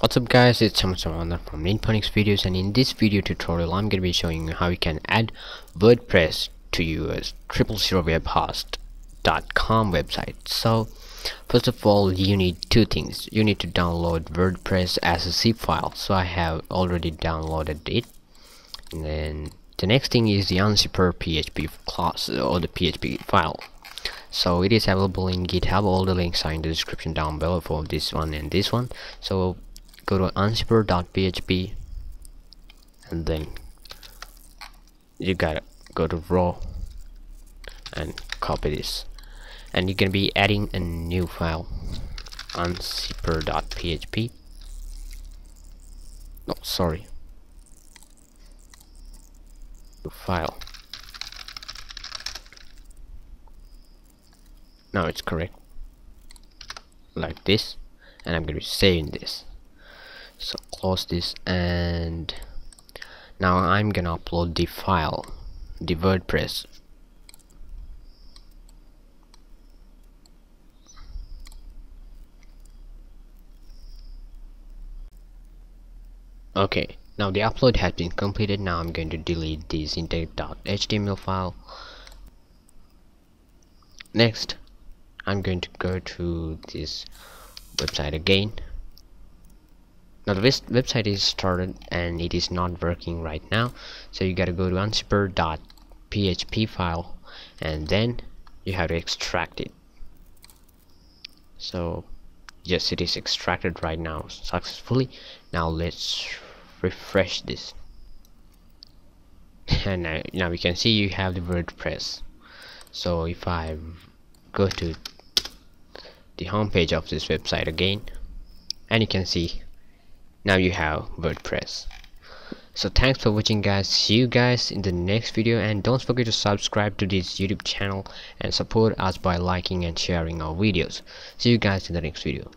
What's up guys, it's Amanda from Ninponix videos and in this video tutorial I'm going to be showing you how you can add WordPress to your triple zero webhost.com website. So first of all you need two things. You need to download WordPress as a zip file. So I have already downloaded it. And then the next thing is the unzipper PHP class or the PHP file so it is available in github all the links are in the description down below for this one and this one so go to unzipper.php and then you gotta go to raw and copy this. And you're gonna be adding a new file unzipper.php no sorry. New file. Now it's correct. Like this and I'm gonna be saving this so close this and now I'm gonna upload the file the WordPress. Okay now the upload has been completed. Now I'm going to delete this index.html file. Next I'm going to go to this website again now the website is started and it is not working right now. So you gotta go to unzipper.php file and then you have to extract it. So yes it is extracted right now successfully. Now let's refresh this. And now, now we can see you have the WordPress. So if I go to the homepage of this website again and you can see now you have WordPress. So thanks for watching guys. See you guys in the next video and don't forget to subscribe to this youtube channel and support us by liking and sharing our videos. See you guys in the next video